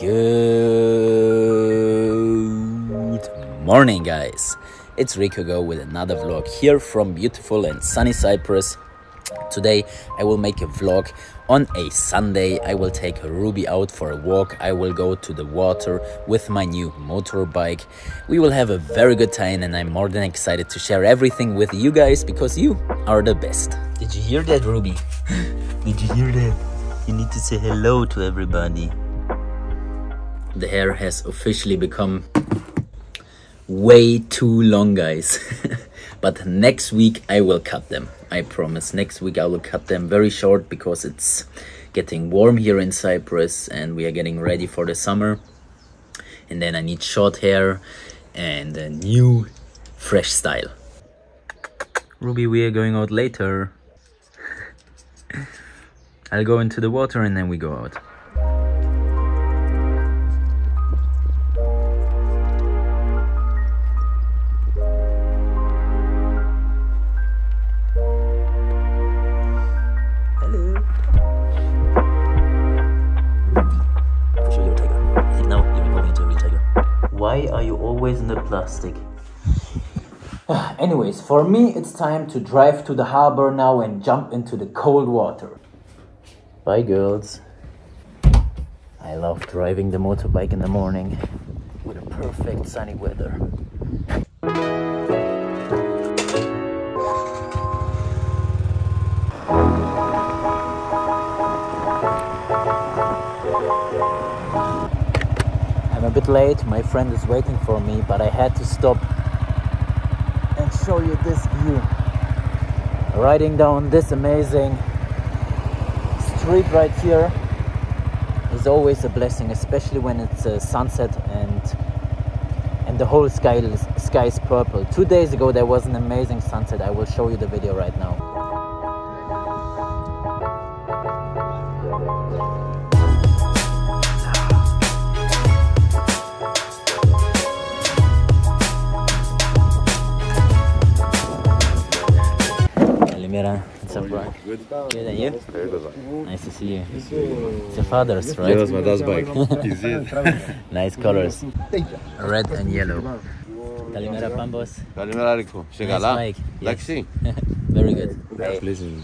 Good morning, guys. It's Rico Go with another vlog here from beautiful and sunny Cyprus. Today, I will make a vlog on a Sunday. I will take Ruby out for a walk. I will go to the water with my new motorbike. We will have a very good time, and I'm more than excited to share everything with you guys because you are the best. Did you hear that, Ruby? Did you hear that? You need to say hello to everybody. The hair has officially become way too long guys. But next week i will cut them. I promise. Next week i will cut them very short because it's getting warm here in cyprus and we are getting ready for the summer. And then i need short hair and a new fresh style. Ruby we are going out later i'll go into the water and then we go out Hello. Why are you always in the plastic? Anyways, for me, it's time to drive to the harbor now and jump into the cold water. Bye, girls. I love driving the motorbike in the morning with a perfect sunny weather. I'm a bit late, my friend is waiting for me, but I had to stop and show you this view. Riding down this amazing street right here is always a blessing, especially when it's a sunset and and the whole sky is, sky is purple. Two days ago there was an amazing sunset. I will show you the video right now. What's up, bro? Good. Good, and you? Very good, man. Nice to see you. It's your father's, right? Yeah, my dad's bike. Is it? nice colors. Red and yellow. Kalimera Pambos. Kalimera Rico. Shegala. Nice Taxi. Very good. Hey. Pleasing.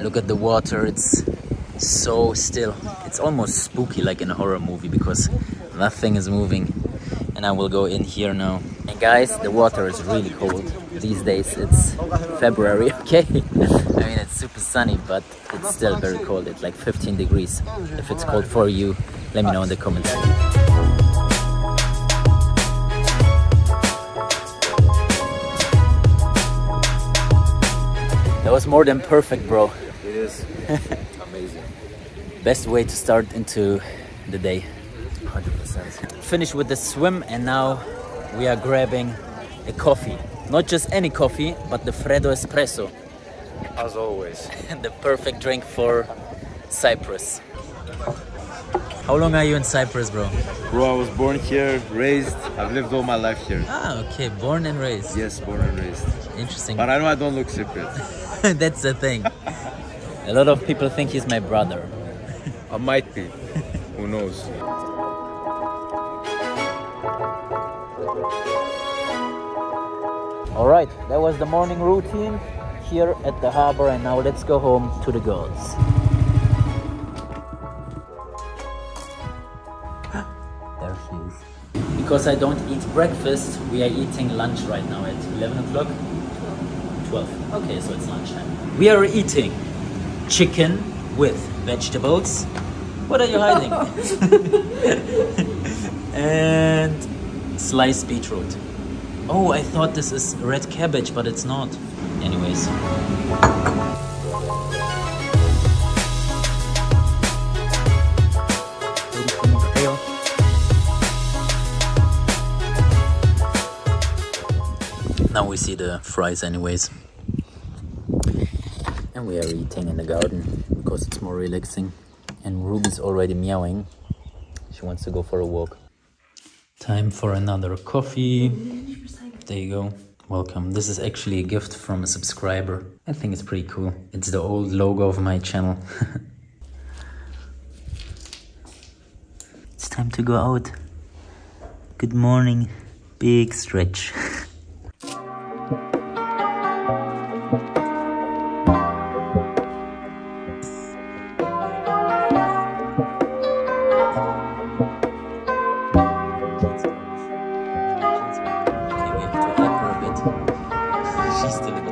Look at the water. It's so still. It's almost spooky like in a horror movie because nothing is moving. And I will go in here now. And guys, the water is really cold. These days it's February, okay? I mean, it's super sunny, but it's still very cold. It's like 15 degrees. If it's cold for you, let me know in the comments. That was more than perfect, bro. It is amazing. Best way to start into the day. 100%. Finished with the swim and now we are grabbing a coffee. Not just any coffee, but the Freddo Espresso. As always. the perfect drink for Cyprus. How long are you in Cyprus, bro? Bro, I was born here, raised. I've lived all my life here. Ah, okay, born and raised. Yes, born and raised. Interesting. But I know I don't look Cypriot. That's the thing. A lot of people think he's my brother. I might be. Who knows? All right, that was the morning routine here at the harbor, and now let's go home to the girls. there she is. Because I don't eat breakfast, we are eating lunch right now at 11 o'clock. 12. Okay, so it's lunchtime. We are eating chicken with vegetables. What are you hiding? and sliced beetroot. Oh, I thought this is red cabbage, but it's not. Anyways. Now we see the fries anyways. And we are eating in the garden because it's more relaxing. And Ruby's already meowing. She wants to go for a walk. Time for another coffee. There you go. Welcome. This is actually a gift from a subscriber. I think it's pretty cool. It's the old logo of my channel. it's time to go out. Good morning. Big stretch.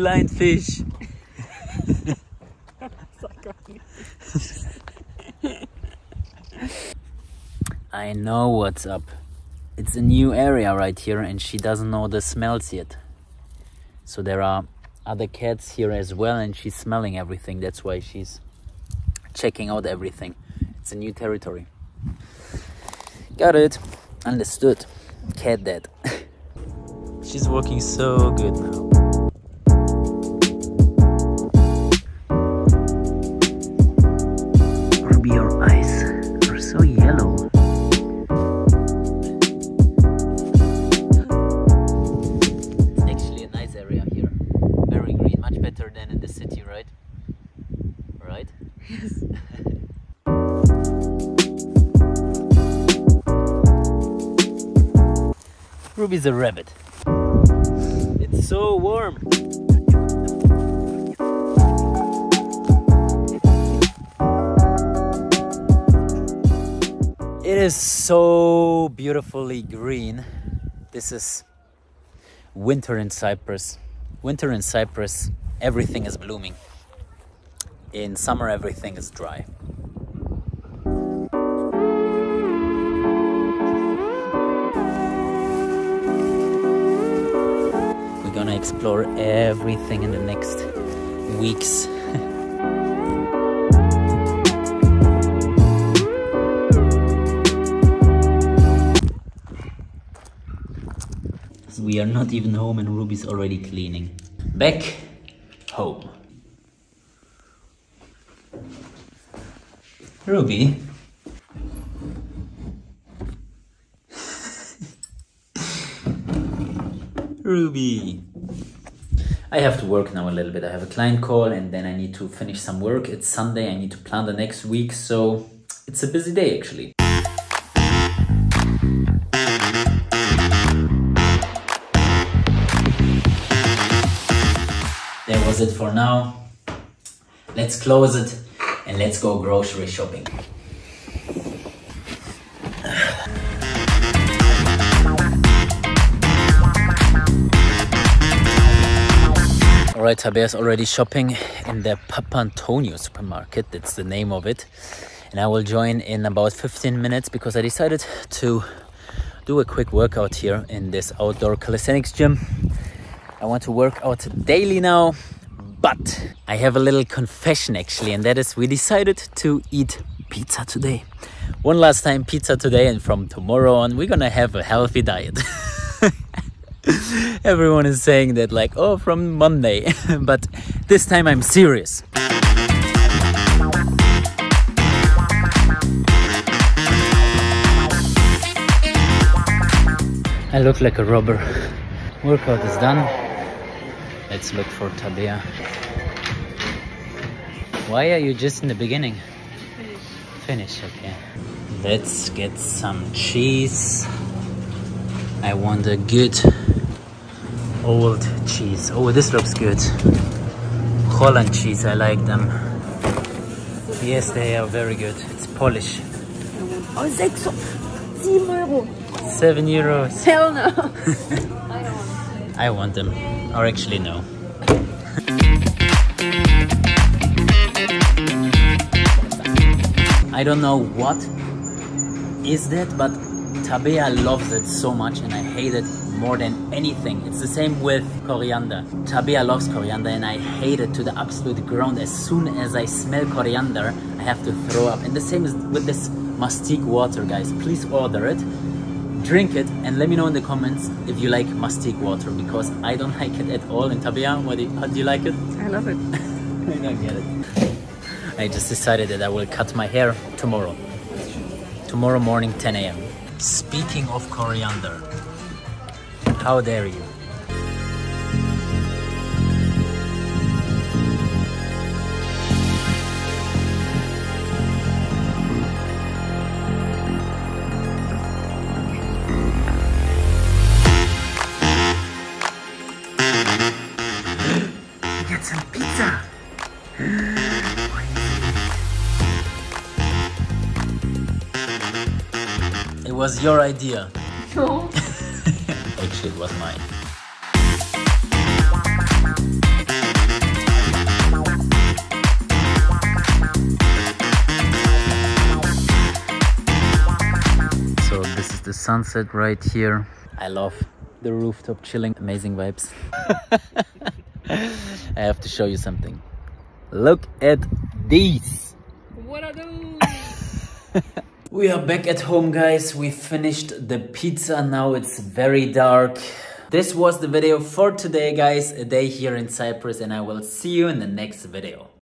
blind fish! I know what's up. It's a new area right here and she doesn't know the smells yet. So there are other cats here as well and she's smelling everything. That's why she's checking out everything. It's a new territory. Got it. Understood. Cat dad. she's working so good now. Ruby's a rabbit. It's so warm. It is so beautifully green. This is winter in Cyprus. Winter in Cyprus, everything is blooming. In summer, everything is dry. Explore everything in the next weeks. we are not even home and Ruby's already cleaning. Back home. Ruby. Ruby. I have to work now a little bit. I have a client call and then I need to finish some work. It's Sunday. I need to plan the next week. So it's a busy day actually. That was it for now. Let's close it and let's go grocery shopping. Alright, Tabea's already shopping in the Papantoniou supermarket. That's the name of it. And I will join in about 15 minutes because I decided to do a quick workout here in this outdoor calisthenics gym. I want to work out daily now, but I have a little confession actually, and that is we decided to eat pizza today. One last time pizza today, and from tomorrow on, we're gonna have a healthy diet. Everyone is saying that, like, oh, from Monday, but this time I'm serious. I look like a robber. Workout is done. Let's look for Tabea. Why are you just in the beginning? Finish. Finish, okay. Let's get some cheese. I want a good old cheese. Oh, this looks good. Holland cheese, I like them. Yes, they are very good. It's Polish. Oh, 6, 7 Euro. Seven euros. Hell no. I don't want I want them. Or actually, no. I don't know what is that, but Tabea loves it so much and I hate it more than anything. It's the same with coriander. Tabea loves coriander and I hate it to the absolute ground. As soon as I smell coriander, I have to throw up. And the same is with this Mastic water, guys. Please order it, drink it, and let me know in the comments if you like Mastic water because I don't like it at all. And Tabea, what do you, how do you like it? I love it. I don't get it. I just decided that I will cut my hair tomorrow. Tomorrow morning, 10 a.m. Speaking of coriander, how dare you? Get some pizza! It was your idea. No. Actually, it was mine. So this is the sunset right here. I love the rooftop chilling, amazing vibes. I have to show you something. Look at these. What are those? We are back at home guys, we finished the pizza, now it's very dark. This was the video for today guys, a day here in Cyprus and I will see you in the next video.